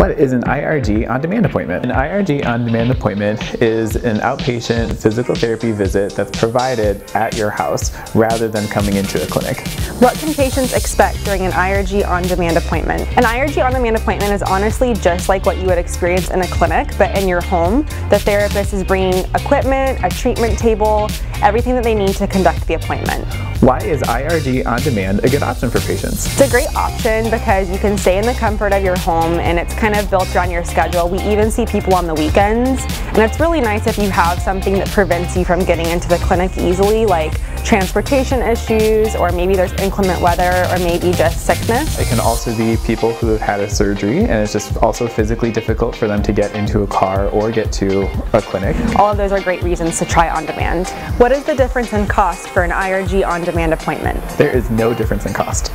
What is an IRG on-demand appointment? An IRG on-demand appointment is an outpatient physical therapy visit that's provided at your house rather than coming into a clinic. What can patients expect during an IRG on-demand appointment? An IRG on-demand appointment is honestly just like what you would experience in a clinic, but in your home. The therapist is bringing equipment, a treatment table, everything that they need to conduct the appointment. Why is IRG on demand a good option for patients? It's a great option because you can stay in the comfort of your home and it's kind of built around your schedule. We even see people on the weekends and it's really nice if you have something that prevents you from getting into the clinic easily like transportation issues or maybe there's inclement weather or maybe just sickness. It can also be people who have had a surgery and it's just also physically difficult for them to get into a car or get to a clinic. All of those are great reasons to try on demand. What is the difference in cost for an IRG on demand appointment? There is no difference in cost.